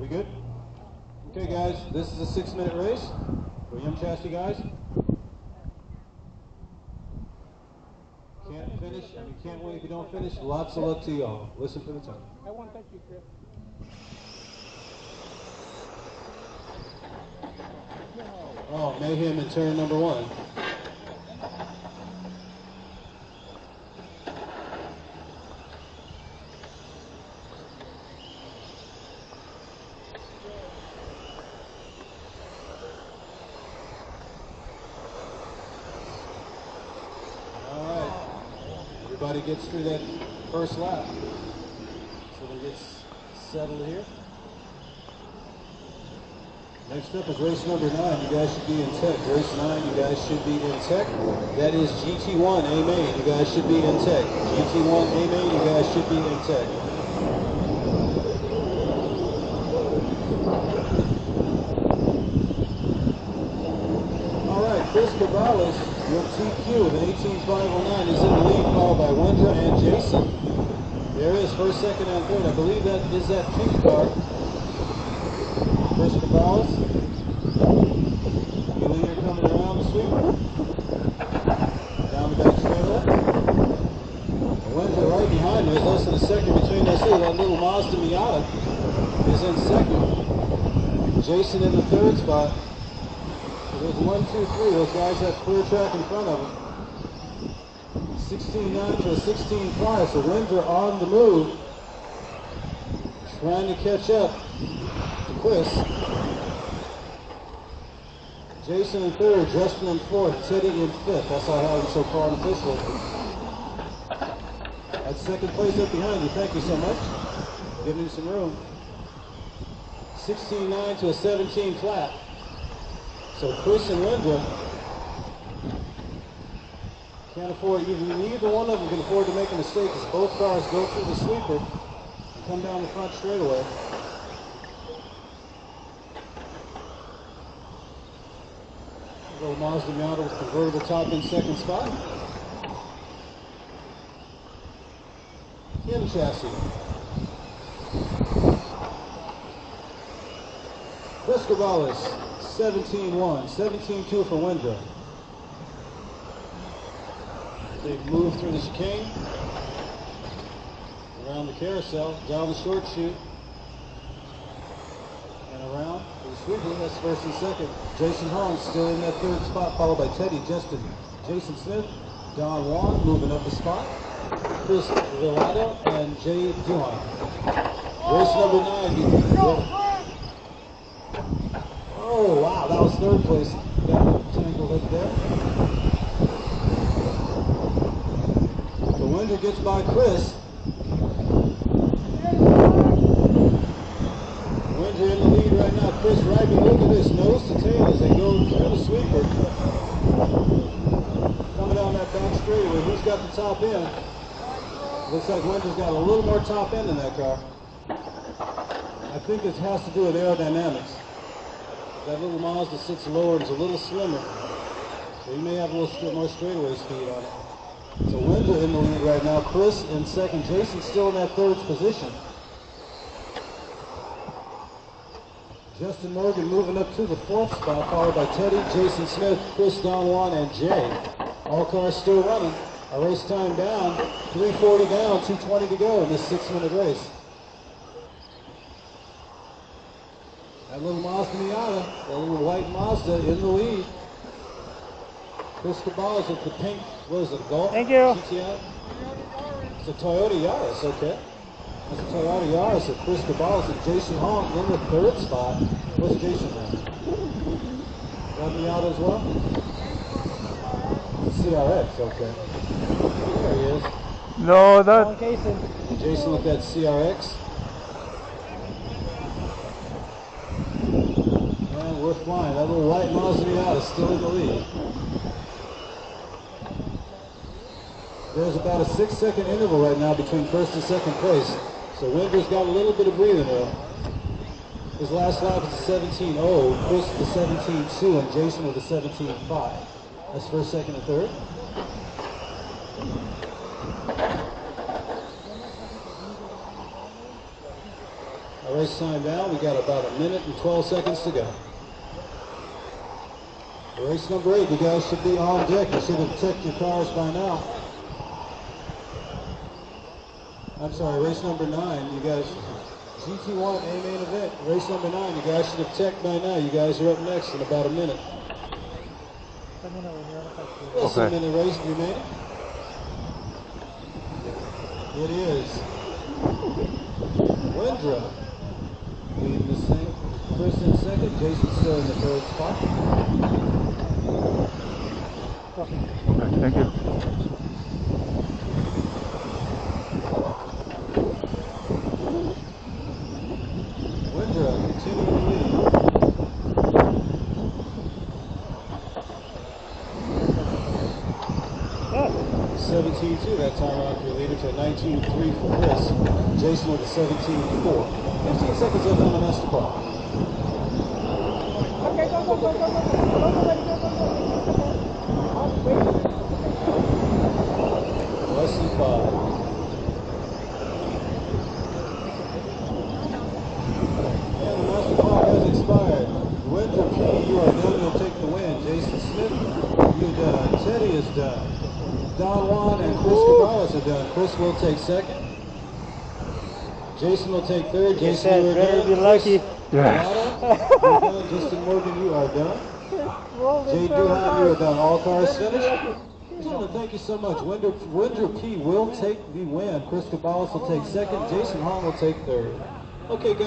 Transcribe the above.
We good? Okay, guys, this is a six-minute race for Young Chastity guys. Can't finish, and you can't win if you don't finish. Lots of luck to y'all. Listen for the time. I want to thank you, Chris. Oh, mayhem in turn number one. All right. Everybody gets through that first lap. So they get settled here. Next up is race number nine. You guys should be in tech. Race nine, you guys should be in tech. That is GT1 A main. You guys should be in tech. GT1 A main. You guys should be in tech. All right, Chris Cabales, your TQ of an 18509 is in the lead, followed by Wendra and Jason. There is first, second, and third. I believe that is that pink car. Chris Cabales. Leader coming around the sweeper. Down the back straightaway. Wendra right behind. There's less than a second between those two. That little Mazda Miata is in second. Jason in the third spot. There's one, two, three. Those guys have clear track in front of them. 16-9 to a 16-5. So winds are on the move. Trying to catch up to Chris. Jason in third, Justin in fourth, Teddy in fifth. That's how I have him so far unofficially. That's second place up behind you. Thank you so much. Giving you some room. 16-9 to a 17 flat. So Chris and Linda can't afford, either, neither one of them can afford to make a mistake because both cars go through the sweeper and come down the front straightaway. Little Mazda Miata with convertible top in second spot. In chassis. Chris Cabales, 17-1, 17-2 for Wendra. They move through the chicane, around the carousel, down the short chute, and around for the sweeper. That's first and second. Jason Hong still in that third spot, followed by Teddy Justin, Jason Smith, Don Juan moving up the spot, Chris Villado, and Jay Duhan. Race number nine. Was third place. Tangled up there. The winner gets by Chris. Windsor in the lead right now. Chris Ryby, look at this, nose to tail as they go through the sweeper. Coming down that back straightaway. Who's got the top end? Looks like Windsor's got a little more top end in that car. I think it has to do with aerodynamics. That little Mazda sits lower and is a little slimmer. So you may have a little more straightaway speed on it. So Windsor in the lead right now. Chris in second. Jason still in that third position. Justin Morgan moving up to the fourth spot, followed by Teddy, Jason Smith, Chris Don Juan, and Jay. All cars still running. Our race time down, 340 down, 220 to go in this six-minute race. That little Mazda Miata, that little white Mazda in the lead. Chris Cabales with the pink, what is it, Golf? Thank you. GTI? It's a Toyota Yaris, okay. That's a Toyota Yaris at Chris Cabales and Jason Hong in the third spot. What's Jason in? Got Miata as well? CRX, okay. There he is. No, that casing. Jason with that CRX. We're flying. That little white Mazda Miata is still in the lead. There's about a six second interval right now between first and second place. So Winter's got a little bit of breathing room. His last lap is a 17.0, Chris a 17.2, and Jason with a 17.5. That's first, second, and third. Our race time now, we got about a minute and 12 seconds to go. Race number eight, you guys should be on deck. You should have checked your cars by now. I'm sorry, race number nine, you guys, GT1 A main event, race number nine, you guys should have checked by now. You guys are up next in about a minute. Less than a Okay. minute race remaining. It is Wendra leading this thing. Chris in second, Jason still in the third spot. Okay, thank you. Wendra continuing to lead. Seventeen two, that time out your leader to nineteen three for Chris. Jason with a seventeen four. Fifteen seconds left on the master clock. Chris will take second. Jason will take third. Jason, you Better be lucky. Yeah. Chris, you're done. Justin Morgan, you are done. Jay Duhan, you are done. All cars finished. Just want to thank you so much. Wendra, Wendra P will take the win. Chris Cabales will take second. Jason Hahn will take third. Okay, guys.